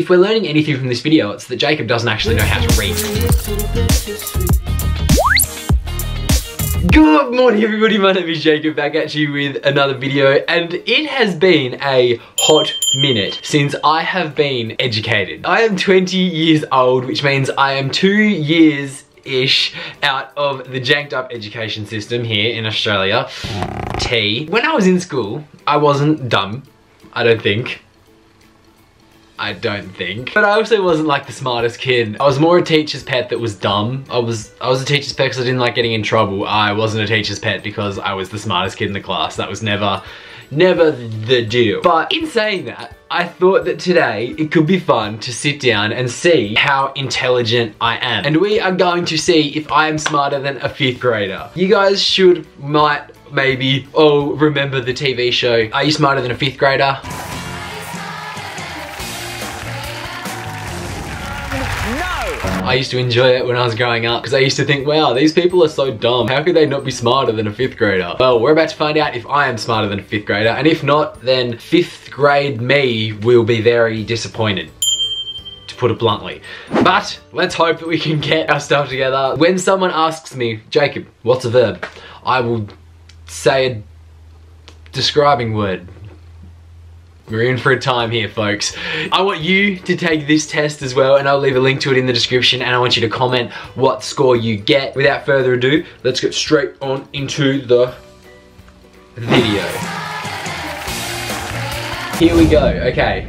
If we're learning anything from this video, it's that Jacob doesn't actually know how to read. Good morning everybody, my name is Jacob, back at you with another video, and it has been a hot minute since I have been educated. I am 20 years old, which means I am two years ish out of the janked up education system here in Australia. T. When I was in school, I wasn't dumb, I don't think. I don't think. But I also wasn't like the smartest kid. I was more a teacher's pet that was dumb. I was I was a teacher's pet because I didn't like getting in trouble. I wasn't a teacher's pet because I was the smartest kid in the class. That was never, never the deal. But in saying that, I thought that today it could be fun to sit down and see how intelligent I am. And we are going to see if I am smarter than a fifth grader. You guys should, might, maybe, oh, remember the TV show, Are You Smarter Than a Fifth Grader? I used to enjoy it when I was growing up because I used to think, wow, these people are so dumb. How could they not be smarter than a fifth grader? Well, we're about to find out if I am smarter than a fifth grader. And if not, then fifth grade me will be very disappointed to put it bluntly. But let's hope that we can get our stuff together. When someone asks me, Jacob, what's a verb? I will say a describing word. We're in for a time here, folks. I want you to take this test as well, and I'll leave a link to it in the description, and I want you to comment what score you get. Without further ado, let's get straight on into the video. Here we go, okay.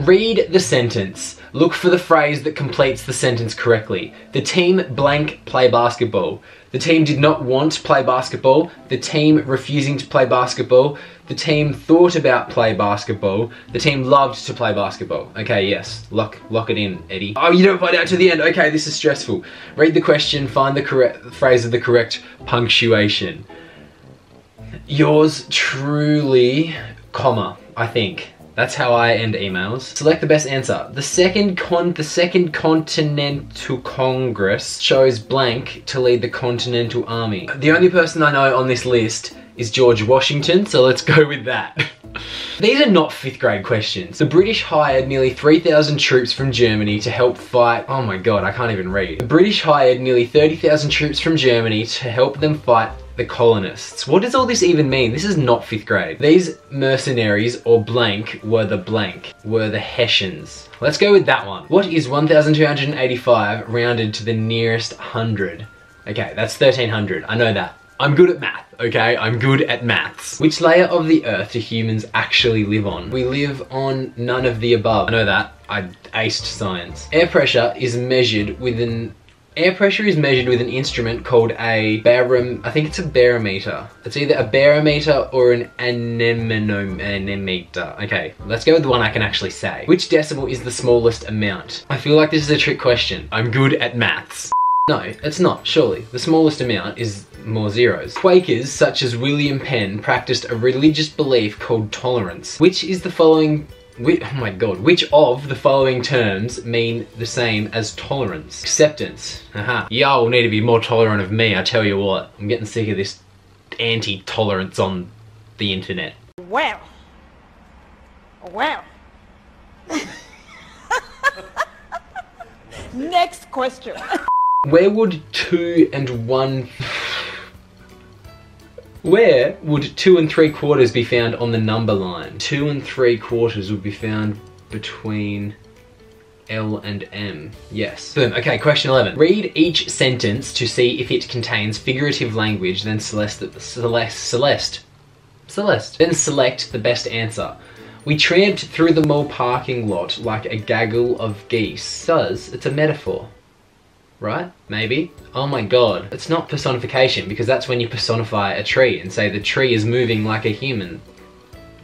Read the sentence. Look for the phrase that completes the sentence correctly. The team blank play basketball. The team did not want to play basketball. The team refusing to play basketball. The team thought about play basketball. The team loved to play basketball. Okay, yes. Lock lock it in, Eddie. Oh, you don't find out to the end. Okay, this is stressful. Read the question, find the correct phrase of the correct punctuation. Yours truly, comma, I think. That's how I end emails. Select the best answer. The second con the second Continental Congress chose blank to lead the Continental Army. The only person I know on this list is George Washington, so let's go with that. These are not fifth grade questions. The British hired nearly 3,000 troops from Germany to help fight, oh my god, I can't even read. The British hired nearly 30,000 troops from Germany to help them fight the colonists. What does all this even mean? This is not fifth grade. These mercenaries or blank were the blank, were the Hessians. Let's go with that one. What is 1,285 rounded to the nearest hundred? Okay, that's 1,300, I know that. I'm good at math, okay? I'm good at maths. Which layer of the earth do humans actually live on? We live on none of the above. I know that. I aced science. Air pressure is measured with an Air pressure is measured with an instrument called a barom... I think it's a barometer. It's either a barometer or an anemometer. Okay, let's go with the one I can actually say. Which decimal is the smallest amount? I feel like this is a trick question. I'm good at maths. No, it's not, surely. The smallest amount is more zeros. Quakers, such as William Penn, practiced a religious belief called tolerance. Which is the following which, oh my god, which of the following terms mean the same as tolerance? Acceptance. Aha. Y'all need to be more tolerant of me, I tell you what. I'm getting sick of this anti-tolerance on the internet. Well. Well. Next question. Where would two and one where would two and three quarters be found on the number line? Two and three quarters would be found between L and M. Yes. Boom. Okay, question 11. Read each sentence to see if it contains figurative language, then Celeste, Celeste, Celeste, Celeste. Then select the best answer. We tramped through the mall parking lot like a gaggle of geese. Does, it's a metaphor right? Maybe. Oh my god. It's not personification because that's when you personify a tree and say the tree is moving like a human.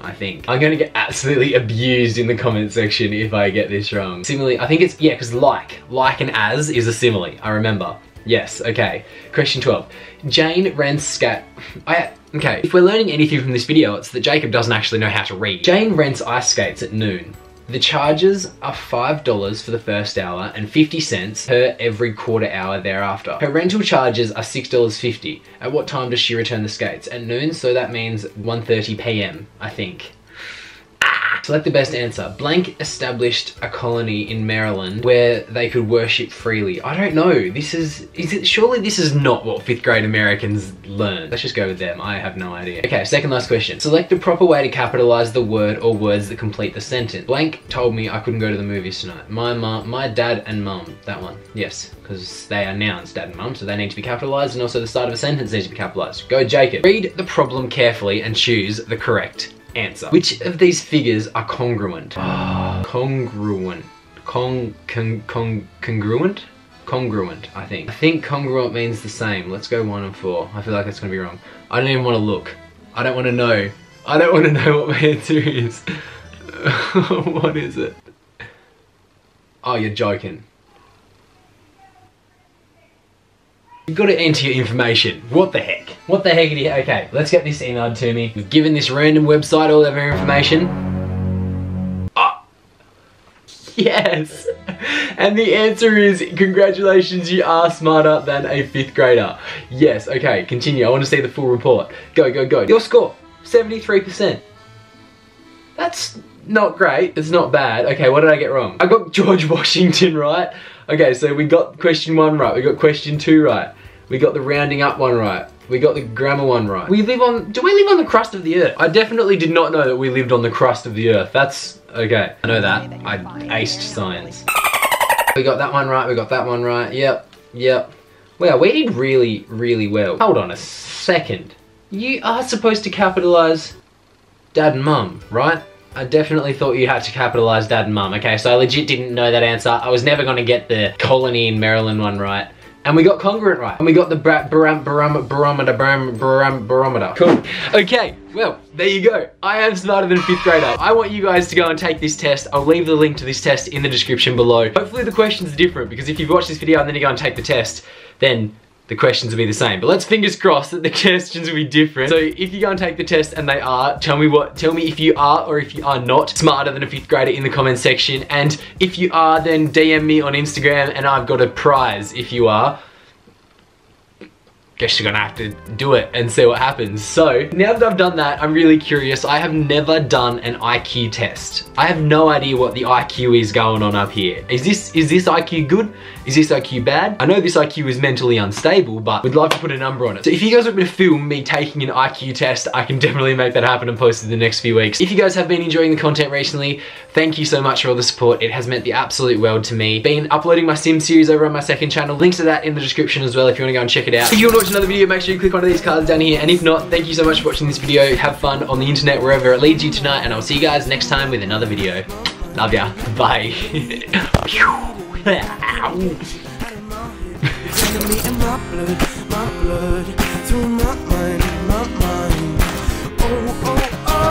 I think. I'm gonna get absolutely abused in the comment section if I get this wrong. Simile, I think it's, yeah, because like, like and as is a simile, I remember. Yes, okay. Question 12. Jane rents scat... I, okay, if we're learning anything from this video, it's that Jacob doesn't actually know how to read. Jane rents ice skates at noon. The charges are $5 for the first hour and 50 cents per every quarter hour thereafter. Her rental charges are $6.50. At what time does she return the skates? At noon, so that means 1.30 p.m., I think. Select the best answer. Blank established a colony in Maryland where they could worship freely. I don't know. This is, is it, surely this is not what fifth grade Americans learn. Let's just go with them. I have no idea. Okay, second last question. Select the proper way to capitalize the word or words that complete the sentence. Blank told me I couldn't go to the movies tonight. My mom, my dad and mum. That one. Yes, because they are nouns, dad and mum, so they need to be capitalized and also the start of a sentence needs to be capitalized. Go Jacob. Read the problem carefully and choose the correct answer. Which of these figures are congruent? Ah, congruent. Con, con, con, congruent? Congruent, I think. I think congruent means the same. Let's go one and four. I feel like that's gonna be wrong. I don't even wanna look. I don't wanna know. I don't wanna know what my answer is. what is it? Oh, you're joking. You've got to enter your information. What the heck? What the heck? Okay, let's get this emailed to me. We've given this random website all of our information. Ah. Yes. And the answer is, congratulations, you are smarter than a fifth grader. Yes, okay, continue. I want to see the full report. Go, go, go. Your score, 73%. That's not great. It's not bad. Okay, what did I get wrong? I got George Washington right. Okay, so we got question one right. We got question two right. We got the rounding up one right. We got the grammar one right. We live on, do we live on the crust of the earth? I definitely did not know that we lived on the crust of the earth. That's, okay. I know that. I aced science. We got that one right, we got that one right. Yep, yep. Wow, we did really, really well. Hold on a second. You are supposed to capitalize dad and mum, right? I definitely thought you had to capitalize dad and mum. Okay, so I legit didn't know that answer. I was never gonna get the colony in Maryland one right. And we got congruent right. And we got the barometer, baram, barometer. Cool. Okay, well, there you go. I am smarter than fifth grader. I want you guys to go and take this test. I'll leave the link to this test in the description below. Hopefully the questions are different because if you've watched this video and then you go and take the test, then the questions will be the same. But let's fingers crossed that the questions will be different. So if you go and take the test and they are, tell me what, tell me if you are or if you are not smarter than a fifth grader in the comments section. And if you are, then DM me on Instagram and I've got a prize if you are guess you're gonna have to do it and see what happens. So now that I've done that, I'm really curious. I have never done an IQ test. I have no idea what the IQ is going on up here. Is this, is this IQ good? Is this IQ bad? I know this IQ is mentally unstable, but we'd love to put a number on it. So if you guys want me to film me taking an IQ test, I can definitely make that happen and post it in the next few weeks. If you guys have been enjoying the content recently, thank you so much for all the support. It has meant the absolute world to me. Been uploading my sim series over on my second channel. Links to that in the description as well if you want to go and check it out. You watch another video, make sure you click one of these cards down here. And if not, thank you so much for watching this video. Have fun on the internet wherever it leads you tonight. And I'll see you guys next time with another video. Love ya. Bye.